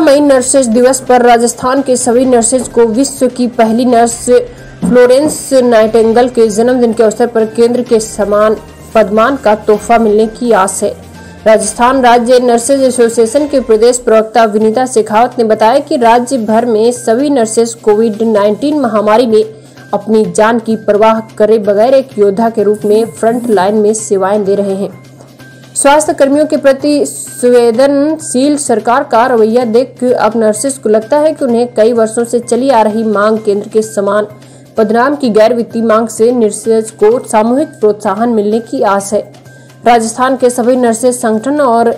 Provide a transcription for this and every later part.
मई nurses दिवस पर राजस्थान के सभी नर्सेज को विश्व की पहली नर्स फ्लोरेंस नाइटेंगल के जन्मदिन के अवसर पर केंद्र के समान पदमान का तोहफा मिलने की आस है। राजस्थान राज्य नर्सेज एसोसिएशन के प्रदेश प्रवक्ता विनीता शेखावत ने बताया कि राज्य भर में सभी नर्सेज कोविड 19 महामारी में अपनी जान की परवाह करे बगैर एक योद्धा के रूप में फ्रंट लाइन में सेवाएँ दे रहे हैं। स्वास्थ्य कर्मियों के प्रति संवेदनशील सरकार का रवैया देख अब नर्सेज को लगता है कि उन्हें कई वर्षों से चली आ रही मांग केंद्र के समान पदनाम की गैर वित्तीय मांग से नर्सेज को सामूहिक प्रोत्साहन मिलने की आस है। राजस्थान के सभी नर्सेज संगठन और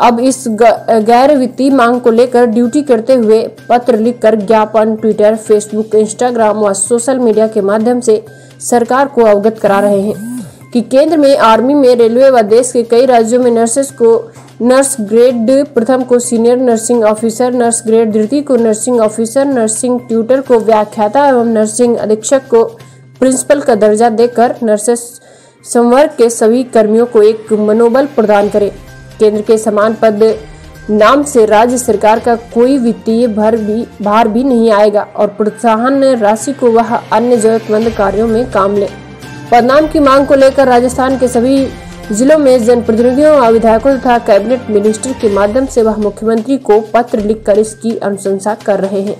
अब इस गैर वित्तीय मांग को लेकर ड्यूटी करते हुए पत्र लिखकर ज्ञापन ट्विटर, फेसबुक, इंस्टाग्राम व सोशल मीडिया के माध्यम से सरकार को अवगत करा रहे हैं। कि केंद्र में आर्मी में रेलवे व देश के कई राज्यों में नर्सेस को नर्स ग्रेड प्रथम को senior nursing officer, nurse grade द्वितीय को नर्सिंग ऑफिसर, नर्सिंग ट्यूटर को व्याख्याता एवं नर्सिंग अधीक्षक को प्रिंसिपल का दर्जा देकर नर्सेस संवर्ग के सभी कर्मियों को एक मनोबल प्रदान करे। केंद्र के समान पद नाम से राज्य सरकार का कोई वित्तीय भर भी, भार भी नहीं आएगा और प्रोत्साहन राशि को वह अन्य जरूरतमंद कार्यों में काम ले। पदनाम की मांग को लेकर राजस्थान के सभी जिलों में जनप्रतिनिधियों और विधायकों तथा कैबिनेट मिनिस्टर के माध्यम से वह मुख्यमंत्री को पत्र लिखकर इसकी अनुशंसा कर रहे हैं।